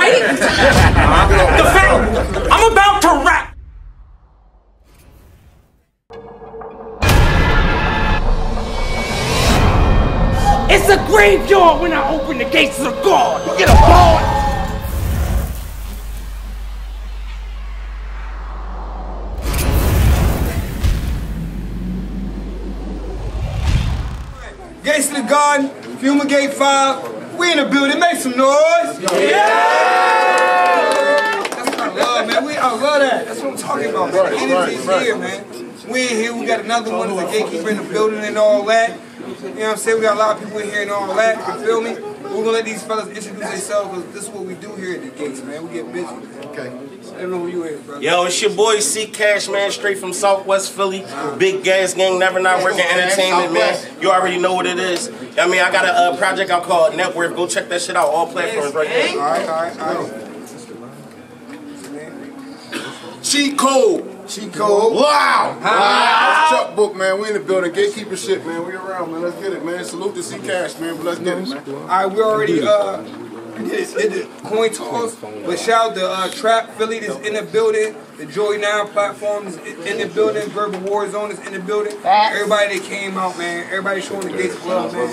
right? the fact, I'm about to rap. It's a graveyard when I open the gates of God. You get a ball. Gates of the Garden, Fumigate 5, we in the building, make some noise! Yeah! That's what I love, man. We, I love that. That's what I'm talking about, man. The energy's here, man. We in here, we got another one as a gatekeeper in the building and all that. You know what I'm saying? We got a lot of people in here and all that. You feel me? We're gonna let these fellas introduce themselves because this is what we do here at the gates, man. We get busy. Okay. I don't know who you is, brother. Yo, it's your boy C Cash, man, straight from Southwest Philly. Big gas gang, never not working entertainment, man. You already know what it is. I mean, I got a uh, project out called Network. Go check that shit out. All platforms right there. All right, all right, all right. Cheat code. Cheat code. Wow. Wow. Chuck book, man. We in the building. Gatekeeper shit, man. We around, man. Let's get it, man. Salute to C Cash, man. But let's get it, man. All right, we already uh did, did the coin toss, but shout out to uh, Trap Philly that's in the building. The Joy Now platform is in the building. Verbal War Zone is in the building. Everybody that came out, man. Everybody showing the gates of love, man.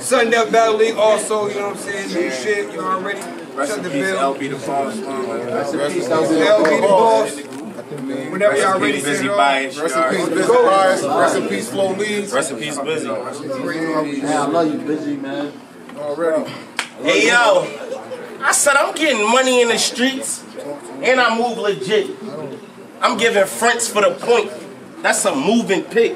Sunday Battle League also, you know what I'm saying? New shit, you already. Shut the bill. LB the boss. LB the boss. Whenever y'all ready, Busy send bias. Rest in peace, Busy Bias. Rest in peace, Flow Leads. Rest in peace, busy. Man, I love you, busy man. Already. Hey, yo. I said I'm getting money in the streets, and I move legit. I'm giving fronts for the point. That's a moving pick.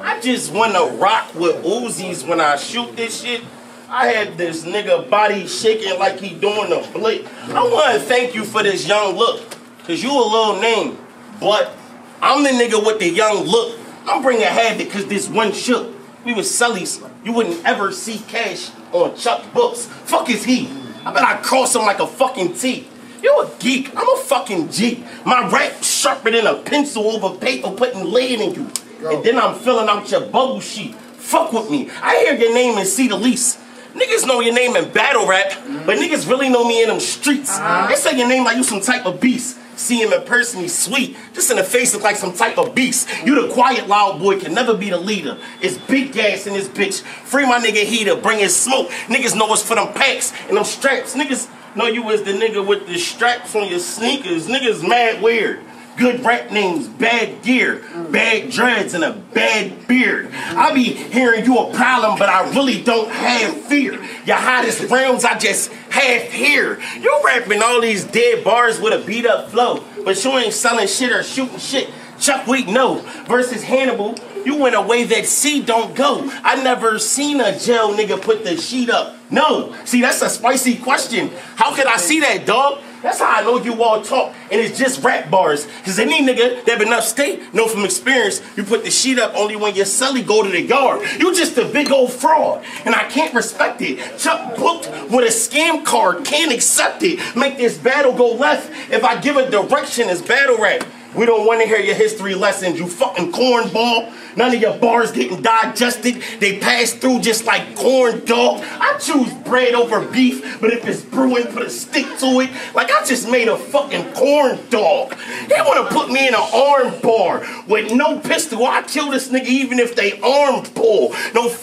I just want to rock with Uzis when I shoot this shit. I had this nigga body shaking like he doing a blick. I want to thank you for this young look, cause you a little name, but I'm the nigga with the young look. I'm bringing havoc cause this one shook. We was sellies. You wouldn't ever see cash on Chuck books. Fuck is he? I bet I cross him like a fucking T. You a geek. I'm a fucking G. My rap sharper than a pencil over paper putting lead in you. And then I'm filling out your bubble sheet. Fuck with me. I hear your name and see the lease. Niggas know your name in battle rap, but niggas really know me in them streets. Uh-huh. They say your name like you some type of beast. See him in person, he's sweet. Just in the face, look like some type of beast. You the quiet, loud boy, can never be the leader. It's big gas in this bitch. Free my nigga heater, bring his smoke. Niggas know it's for them packs and them straps. Niggas know you was the nigga with the straps on your sneakers. Niggas mad weird. Good rap names, bad gear, bad dreads, and a bad beard. I be hearing you a problem, but I really don't have fear. Your hottest rounds I just half hear. You rapping all these dead bars with a beat up flow, but you ain't selling shit or shooting shit. Chuck Week no versus Hannibal. You went away that C don't go. I never seen a jail nigga put the sheet up. No. See, that's a spicy question. How could I see that, dog? That's how I know you all talk, and it's just rap bars. Cause any nigga that been upstate know from experience, you put the sheet up only when your celly go to the yard. You just a big old fraud, and I can't respect it. Chuck booked with a scam card, can't accept it. Make this battle go left if I give a direction as battle rap. We don't want to hear your history lessons, you fucking cornball. None of your bars getting digested. They pass through just like corn dog. I choose bread over beef, but if it's brewing, put a stick to it. Like I just made a fucking corn dog. They want to put me in an arm bar with no pistol. I kill this nigga even if they arm pull. No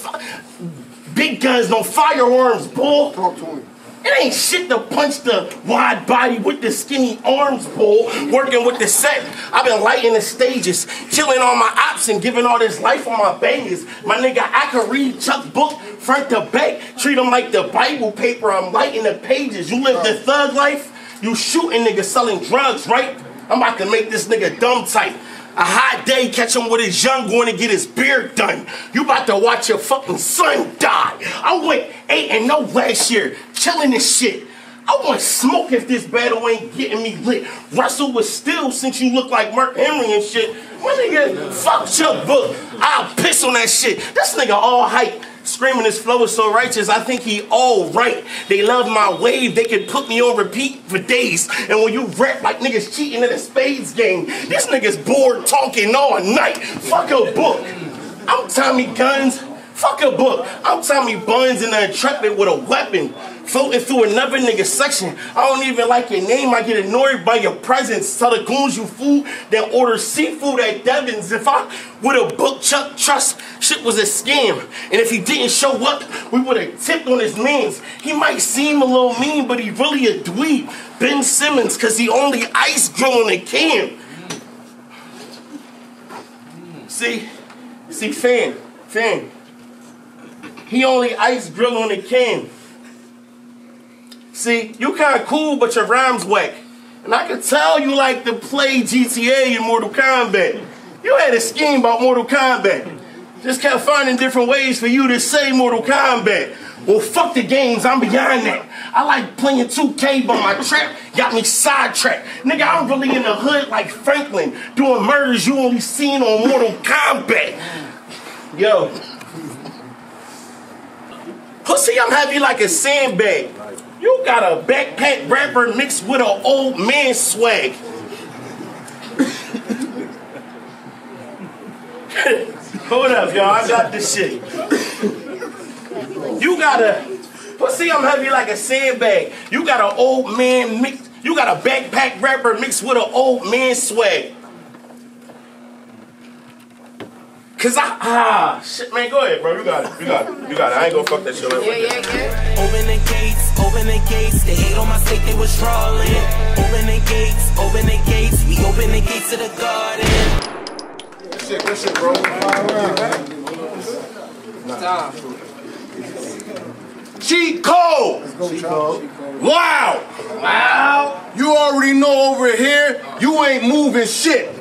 big guns, no firearms, bull. Talk to him. It ain't shit to punch the wide body with the skinny arms, bull. Working with the set. I've been lighting the stages, chilling on my ops and giving all this life on my bangers. My nigga, I can read Chuck book front to back. Treat them like the Bible paper. I'm lighting the pages. You live the thug life, you shooting niggas selling drugs, right? I'm about to make this nigga dumb tight. A hot day, catch him with his young going to get his beard done. You about to watch your fucking son die. I went eight and no last year, killing this shit. I want smoke if this battle ain't getting me lit. Russell was still since you look like Mark Henry and shit. My nigga, fuck Chuck Book. I'll piss on that shit. This nigga all hype. Screaming his flow is so righteous, I think he all right. They love my wave, they can put me on repeat for days. And when you rap like niggas cheating in a spades game, this nigga's bored talking all night. Fuck a book. I'm Tommy Guns. Fuck a book. I'm Tommy Buns in the intrepid with a weapon. Floating through another nigga section. I don't even like your name. I get annoyed by your presence. Tell the goons you fool that order seafood at Devon's. If I would have booked Chuck Trust, shit was a scam. And if he didn't show up, we would have tipped on his names. He might seem a little mean, but he really a dweeb. Ben Simmons, cause he only ice grill on the can. See, see, fan, fan. He only ice grill on the can. See, you kind of cool, but your rhymes whack. And I could tell you like to play GTA in Mortal Kombat. You had a scheme about Mortal Kombat. Just kept finding different ways for you to say Mortal Kombat. Well, fuck the games, I'm beyond that. I like playing 2K, but my trap got me sidetracked. Nigga, I'm really in the hood like Franklin, doing murders you only seen on Mortal Kombat. Yo. Pussy, I'm heavy like a sandbag. You got a backpack rapper mixed with an old man swag. Hold up, y'all. I got this shit. You got a pussy. I'm heavy like a sandbag. You got an old man mixed. You got a backpack rapper mixed with an old man swag. Cause I ah shit man, go ahead, bro. You got it. You got it. You got it. I ain't gonna fuck that shit up. Yeah, yeah, yeah. Open the gates, open the gates. They hate on my state, they was trolling. Open the gates, open the gates. We open the gates to the garden. Good shit, good shit, bro. Fire around, man. Cheat code. Wow. Wow. You already know over here, you ain't moving shit.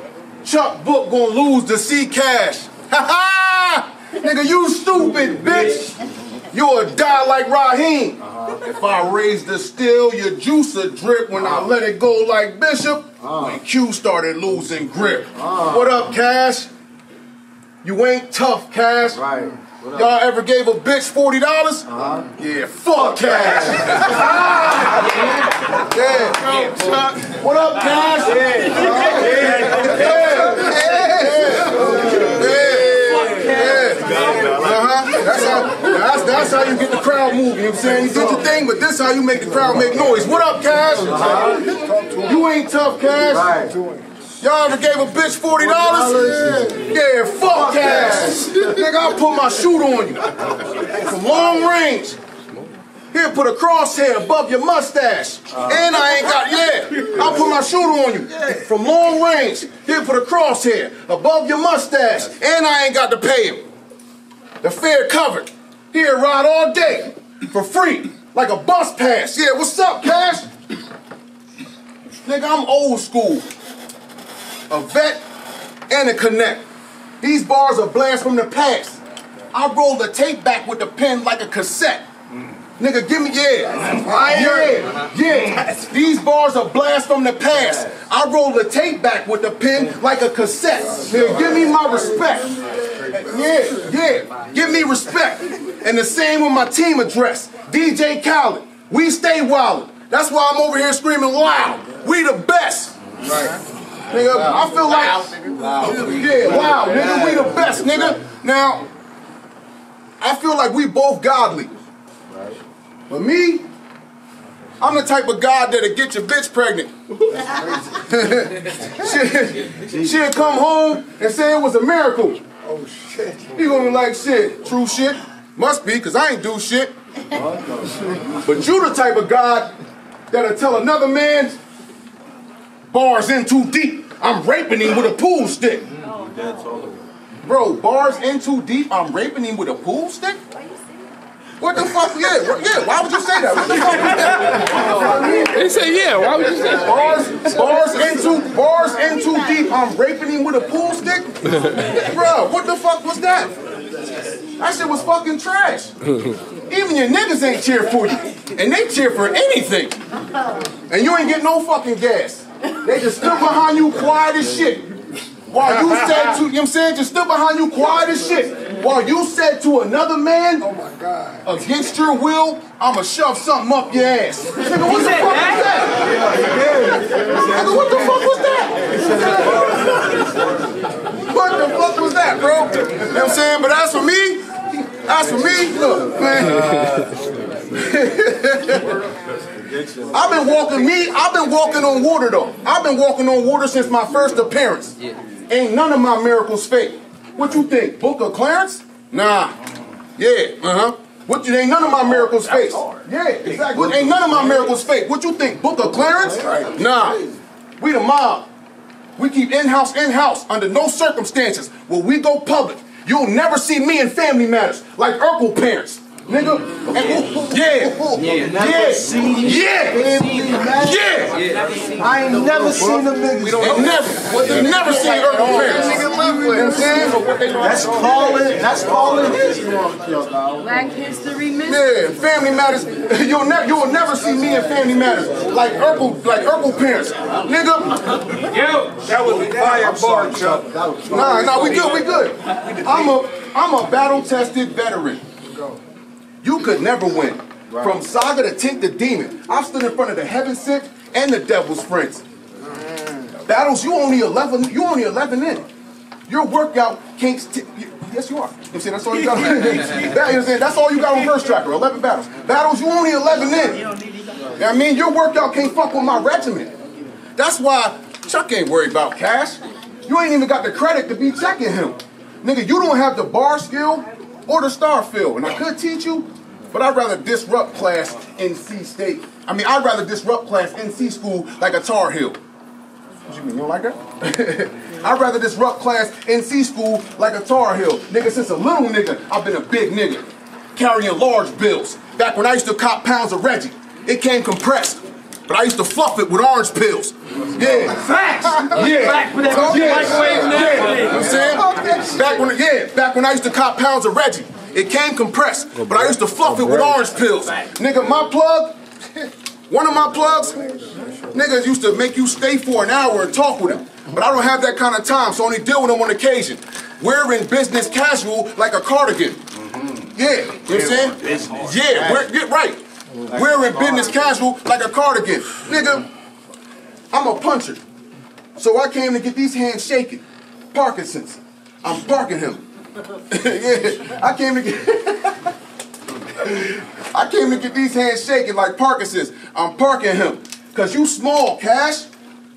Chuck Book gonna lose the C cash. Ha ha! Nigga, you stupid, bitch. You'll die like Raheem. If I raise the steel, your juice will drip when I let it go like Bishop. When Q started losing grip. What up, Cash? You ain't tough, Cash. Right. Y'all ever gave a bitch forty dollars? Yeah, fuck cash. yeah. What up, cash? Yeah. Yeah. Yeah. That's how, that's, how you get the crowd moving. You know what I'm saying? You did your thing, but this how you make the crowd make noise. What up, Cash? You ain't tough, Cash. Y'all ever gave a bitch forty dollars? Yeah, fuck cash. Nigga, I'll put my shoot on you from long range. Here, put a crosshair above your mustache. And I ain't got, yeah, I'll put my shoot on you from long range. Here, put a crosshair above your mustache. And I ain't got to pay him. The fare covered. Here, ride all day for free, like a bus pass. Yeah, what's up, Cash? Nigga, I'm old school a vet, and a connect. These bars are blasts from the past. I roll the tape back with the pen like a cassette. Nigga, give me, yeah. Yeah, yeah. These bars are blast from the past. I roll the tape back with the pen like a cassette. Nigga, give me my respect. Yeah, yeah. Give me respect. And the same with my team address. DJ Khaled. We stay wild. That's why I'm over here screaming loud. We the best. Right. Nigga, I feel like, yeah, wow, nigga, we the best, nigga. Now, I feel like we both godly. But me, I'm the type of God that'll get your bitch pregnant. she, she'll come home and say it was a miracle. Oh shit. He gonna be like, shit, true shit. Must be, cause I ain't do shit. But you the type of God that'll tell another man bars in too deep. I'm raping him with a pool stick. Bro, bars in too deep. I'm raping him with a pool stick. What the fuck? Yeah, yeah. Why would you say that? What the fuck was that? They say yeah. Why would you say that? Bars, bars into bars in too deep. I'm raping him with a pool stick. Bro, what the fuck was that? That shit was fucking trash. Even your niggas ain't cheer for you, and they cheer for anything. And you ain't get no fucking gas. They just stood behind you quiet as shit. While you said to, you know what I'm saying, just stood behind you quiet as shit. While you said to another man, oh my God, against your will, I'ma shove something up your ass. Nigga, what the fuck was that? Nigga, what the fuck was that? What the fuck was that, bro? You know what I'm saying? But as for me, as for me, look, man. I've been walking me. I've been walking on water though. I've been walking on water since my first appearance. Ain't none of my miracles fake. What you think? Book of Clarence? Nah. Yeah. Uh huh. What you ain't none of my miracles fake? Yeah, exactly. What, ain't none of my miracles fake. What you think? Book of Clarence? Nah. We the mob. We keep in-house, in-house, under no circumstances will we go public. You'll never see me in Family Matters like Urkel parents. Nigga, And- yeah, yeah, yeah, yeah. I ain't never seen them niggas. And never, well, they never seen Urkel parents. You know what That's calling. That's calling history. Black History Minute. Yeah, Family Matters. You'll never, you will never see me in Family Matters like Urkel, like Urkel parents, nigga. Yo, that was a fire bar, Chuck. Nah, nah, we good, we good. I'm a, I'm a battle-tested veteran. You could never win. From Saga to Tink the Demon, I've stood in front of the Heaven Sent and the Devil's Friends. Mm. Battles, you only 11, you only 11 in. Your workout can't, st- yes you are. You know what I'm saying? That's all you got. on- That- you know what I'm saying? That's all you got on Verse Tracker, 11 battles. Battles, you only 11 in. You know what I mean? Your workout can't fuck with my regiment. That's why Chuck ain't worried about cash. You ain't even got the credit to be checking him. Nigga, you don't have the bar skill or the star feel. And I could teach you, but I'd rather disrupt class in C State. I mean, I'd rather disrupt class in C school like a Tar Heel. What you mean, you don't like that? I'd rather disrupt class in C school like a Tar Heel. Nigga, since a little nigga, I've been a big nigga. Carrying large bills. Back when I used to cop pounds of Reggie, it came compressed. But I used to fluff it with orange pills. Yeah. Facts. Yeah. Back with that Yeah. microwave and Yeah. You know what I'm saying? Back when, yeah, back when I used to cop pounds of Reggie, it came compressed, oh, but I used to fluff it with orange pills. Nigga, my plug, one of my plugs, niggas used to make you stay for an hour and talk with him. But I don't have that kind of time, so I only deal with them on occasion. Wearing business casual like a cardigan. Mm-hmm. Yeah, you know what I'm saying? Yeah, we're, yeah, right. Wearing business casual like a cardigan. Nigga, I'm a puncher. So I came to get these hands shaking. Parkinson's. I'm parking him. yeah, I came to get. I came to get these hands shaking like Parkinson's. I'm parking him. Cause you small, Cash.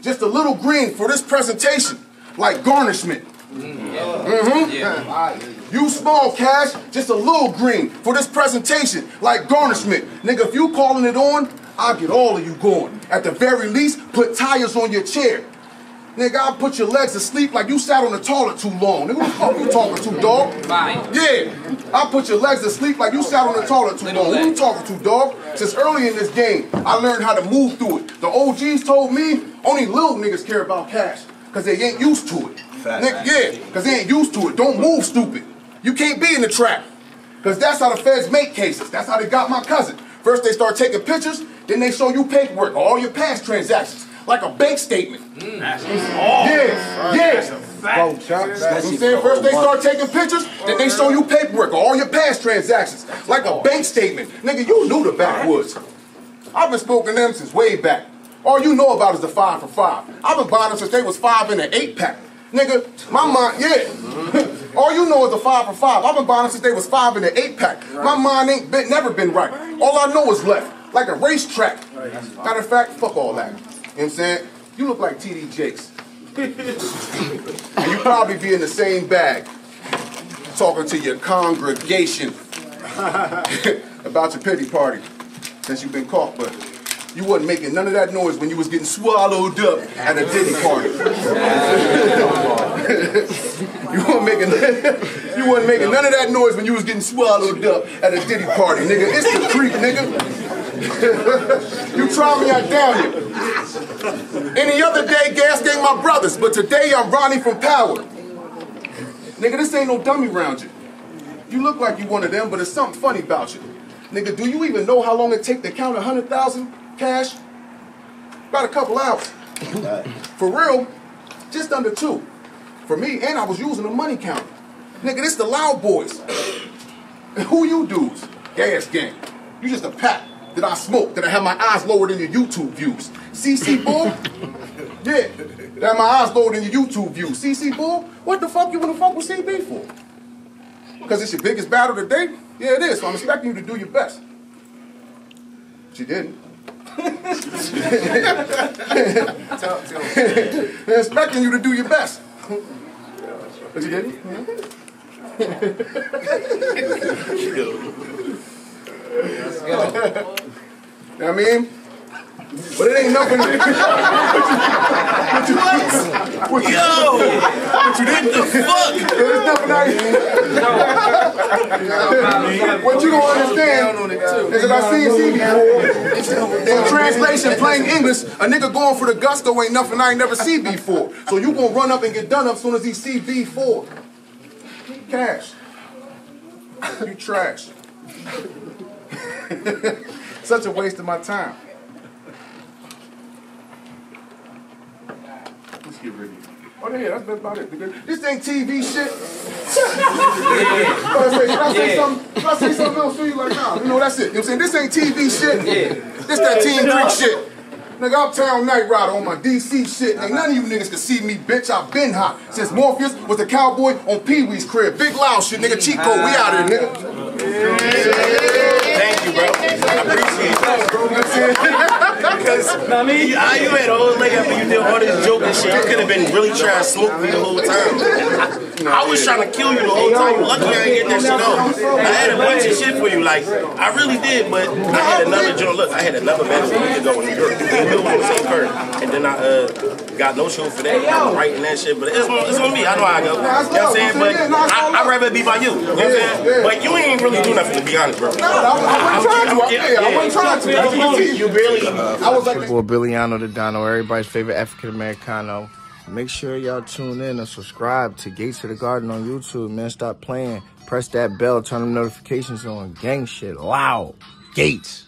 Just a little green for this presentation. Like garnishment. Mm-hmm. You small, Cash. Just a little green for this presentation. Like garnishment. Nigga, if you calling it on, I'll get all of you going. At the very least, put tires on your chair. Nigga, I'll put your legs to sleep like you sat on the toilet too long. Nigga, who the fuck you talking to, dog? Yeah, I'll put your legs to sleep like you sat on the toilet too long. Who you talking to, dog? Since early in this game, I learned how to move through it. The OGs told me only little niggas care about cash, cause they ain't used to it. Nigga, yeah, cause they ain't used to it. Don't move stupid. You can't be in the trap. Cause that's how the feds make cases. That's how they got my cousin. First they start taking pictures, then they show you paperwork, all your past transactions, like a bank statement. Yeah, yeah. You know what I'm saying? First they start taking pictures, then they show you paperwork, all your past transactions, like a bank statement. Nigga, you knew the backwoods. I've been smoking them since way back. All you know about is the five for five. I've been buying them since they was five in an eight pack. Nigga, my mind, yeah. All you know is a five for five. I've been buying them since they was five in an eight pack. My mind ain't been, never been right. All I know is left, like a racetrack. Matter of fact, fuck all that. You know what I'm saying? You look like TD Jakes. and you probably be in the same bag, talking to your congregation about your pity party since you've been caught, but you wasn't making none of that noise when you was getting swallowed up at a Diddy party. you wasn't making you wasn't making none of that noise when you was getting swallowed up at a Diddy party, nigga. It's the creep, nigga. you try me, I down you. Any other day, Gas Gang my brothers, but today I'm Ronnie from Power. Nigga, this ain't no dummy round you. You look like you one of them, but there's something funny about you. Nigga, do you even know how long it take to count a hundred thousand cash? About a couple hours. For real, just under two. For me, and I was using a money counter. Nigga, this the loud boys. And who you dudes? Gas gang. You just a pack that I smoke, that I have my eyes lower than your YouTube views. CC Bull? yeah, that have my eyes lower than your YouTube views. CC Bull? What the fuck you wanna fuck with CB for? Because it's your biggest battle today? Yeah, it is. So I'm expecting you to do your best. She didn't. Tell, tell. They're expecting you to do your best. But you didn't? You know what I mean? But it ain't nothing. what you, what you, Yo, what you didn't? the fuck? There's nothing I What you don't understand is that I seen CB before. In translation, plain English, a nigga going for the gusto ain't nothing I ain't never seen before. So you gonna run up and get done up as soon as he see B4. Cash. You trash. Such a waste of my time. Let's get ready. Oh, yeah, that's, that's about it. This ain't TV shit. Should I say, should I say something? Should I say something else to you? Like, nah, you know, that's it. You know what I'm saying? This ain't TV shit. Yeah. This that Team Creek shit. Nigga, Uptown Night Rider on my DC shit. Ain't none of you niggas can see me, bitch. I've been hot. Since Morpheus was the cowboy on Pee Wee's crib. Big loud shit, nigga. Cheat code. We out here, nigga. Yeah. Thank you, bro. I appreciate that. Because I mean, you, you had a whole leg up and you did all this joking shit. You could have been really trying to smoke me the whole time. I was trying to kill you the whole time. Lucky I didn't get that shit off. I had a bunch of shit for you, like I really did, but I had another joint. Look, I had another medicine to go in New York. We built on the same curve, and then I uh, got no show for that. I'm writing that shit, but it's on, it's on me. I know how I go. You know what I'm saying? But I, I'd rather be by you. You know what I'm saying? But you ain't really do nothing to be honest, bro. No, I wasn't trying to. Yeah, I wasn't trying to. That's You, you really. I was like, Boy, Billiano the Dono, everybody's favorite African Americano. Make sure y'all tune in and subscribe to Gates of the Garden on YouTube, man. Stop playing. Press that bell, turn the notifications on. Gang shit loud. Gates.